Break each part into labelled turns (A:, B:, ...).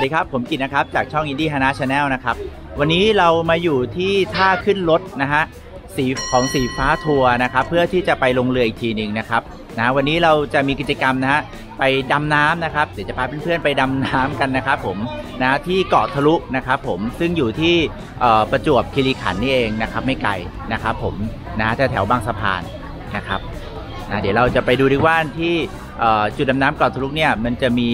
A: วัสดีครับ ผมกิตนะครับ จากช่องอินดี้ฮานา Channel นะครับ วันนี้เรามาอยู่ที่ท่าขึ้นรถนะฮะสีของสีฟ้าทัวร์นะครับ เพื่อที่จะไปลงเรืออีกทีหนึ่งนะครับนะวันนี้เราจะมีกิจกรรมนะฮะไปดำน้ำนะครับ เดี๋ยวจะพาเพื่อนๆไปดำน้ำกันนะครับผมนะที่เกาะทะลุนะครับผมซึ่งอยู่ที่ประจวบคีรีขันธ์นี่เองนะครับ ไม่ไกลนะครับผมนะแถวๆบางสะพานนะครับนะเดี๋ยวเราจะไปดูซิว่าที่จุดดำน้ำเกาะทะลุเนี่ยมันจะมี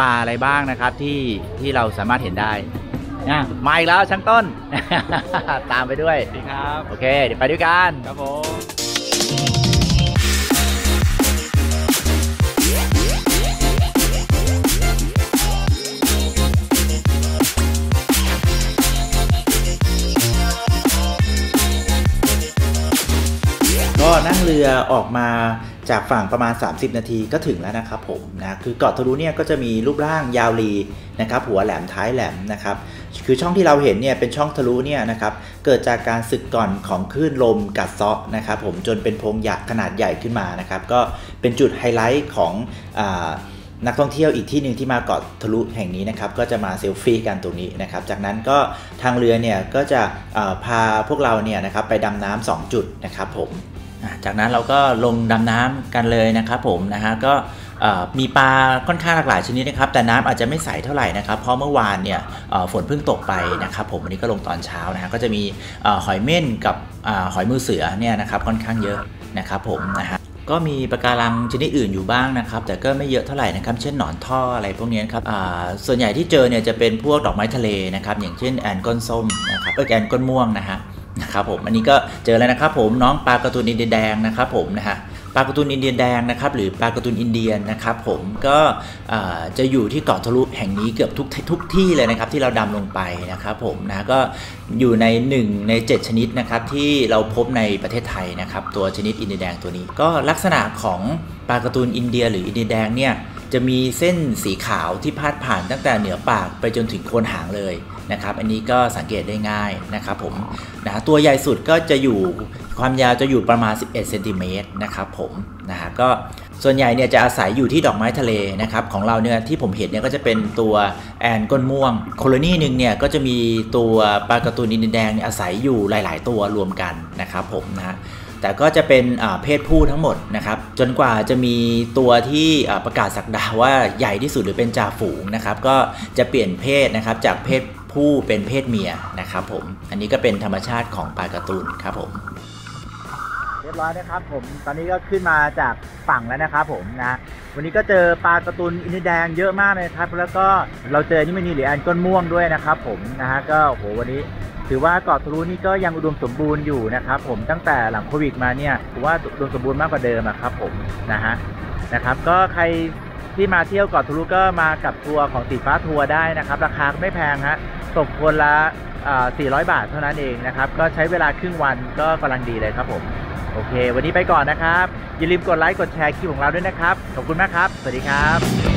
A: ปลาอะไรบ้างนะครับที่ที่เราสามารถเห็นได้นะมาอีกแล้วช่างต้น ตามไปด้วย
B: สวัสดีครับ
A: โอเค เดี๋ยวไปด้วยกัน
B: ครับผม
A: ก็นั่งเรือออกมา จากฝั่งประมาณ 30 นาทีก็ถึงแล้วนะครับผมนะคือเกาะทะลุเนี่ยก็จะมีรูปร่างยาวรีนะครับหัวแหลมท้ายแหลมนะครับคือช่องที่เราเห็นเนี่ยเป็นช่องทะลุเนี่ยนะครับเกิดจากการสึกกร่อนของคลื่นลมกัดเซาะนะครับผมจนเป็นโพรงหยักขนาดใหญ่ขึ้นมานะครับก็เป็นจุดไฮไลท์ของอนักท่องเที่ยวอีกที่หนึ่งที่มาเกาะทะลุแห่งนี้นะครับก็จะมาเซลฟี่กันตรงนี้นะครับจากนั้นก็ทางเรือเนี่ยก็จะพาพวกเราเนี่ยนะครับไปดำน้ำสองจุดนะครับผม จากนั้นเราก็ลงดำน้ำกันเลยนะครับผมนะฮะก็มีปลาค่อนข้างหลากหลายชนิดนะครับ แต่น้ำอาจจะไม่ใสเท่าไหร่นะครับเพราะเมื่อวานเนี่ยฝนเพิ่งตกไปนะครับ ผมวันนี้ก็ลงตอนเช้านะฮะก็จะมีอหอยเม่นกับอหอยมือเสือเนี่ยนะครับค่อนข้างเยอะนะครับผมนะฮะก็มีปะการังชนิดอื่นอยู่บ้างนะครับ แต่ก็ไม่เยอะเท่าไหร่นะครับ เช่นหนอนท่ออะไรพวกนี้นครับส่วนใหญ่ที่เจอเนี่ยจะเป็นพวกดอกไม้ทะเลนะครับ อย่างเช่นแอนก้นส้มนะครับเออแอนก้นม่วงนะฮะ นะครับผมอันนี้ก็เจอแล้วนะครับผมน้องปลาการ์ตูนอินเดียแดงนะครับผมนะฮะปลาการ์ตูนอินเดียแดงนะครับหรือปลาการ์ตูนอินเดียนนะครับผมก็จะอยู่ที่เกาะทะลุแห่งนี้เกือบทุกทุกที่เลยนะครับที่เราดำลงไปนะครับผมนะก็อยู่ใน 1 ใน 7 ชนิดนะครับที่เราพบในประเทศไทยนะครับตัวชนิดอินเดียแดงตัวนี้ ก็ลักษณะของปลาการ์ตูนอินเดียหรืออินเดียแดงเนี่ย จะมีเส้นสีขาวที่พาดผ่านตั้งแต่เหนือปากไปจนถึงโคนหางเลยนะครับ อันนี้ก็สังเกตได้ง่ายนะครับผมนะตัวใหญ่สุดก็จะอยู่ความยาวจะอยู่ประมาณ 11เซนติเมตรนะครับผมนะฮะก็ส่วนใหญ่เนี่ยจะอาศัยอยู่ที่ดอกไม้ทะเลนะครับของเราเนี่ยที่ผมเห็นเนี่ยก็จะเป็นตัวแอนก้นม่วงโคโลนีหนึ่งเนี่ยก็จะมีตัวปลาการ์ตูนอินแดงเนี่ยอาศัยอยู่หลาย ๆ ตัวรวมกันนะครับผมนะฮะ แต่ก็จะเป็นเพศผู้ทั้งหมดนะครับจนกว่าจะมีตัวที่ประกาศสักดาว่าใหญ่ที่สุดหรือเป็นจ่าฝูงนะครับก็จะเปลี่ยนเพศนะครับจากเพศผู้เป็นเพศเมียนะครับผมอันนี้ก็เป็นธรรมชาติของปลาการ์ตูนครับผมเรียบร้อยนะครับผมตอนนี้ก็ขึ้นมาจากฝั่งแล้วนะครับผมนะวันนี้ก็เจอปลาการ์ตูนอินเดียแดงเยอะมากเลยครับ แล้วก็เราเจอนี่มันนี่หรือแอนก้นม่วงด้วยนะครับผมนะฮะก็โหวันนี้ ถือว่าเกาะทะลุนี่ก็ยังอุดมสมบูรณ์อยู่นะครับผมตั้งแต่หลังโควิดมาเนี่ยถือว่าอุดมสมบูรณ์มากกว่าเดิมอะครับผมนะฮะนะครับก็ใครที่มาเที่ยวเกาะทะลุก็มากับทัวร์ของสีฟ้าทัวร์ได้นะครับราคาไม่แพงฮะตกคนละอ่า400 บาทเท่านั้นเองนะครับก็ใช้เวลาครึ่งวันก็กำลังดีเลยครับผมโอเค วันนี้ไปก่อนนะครับ อย่าลืมกดไลค์ กดแชร์คลิปของเราด้วยนะครับ ขอบคุณมากครับ สวัสดีครับ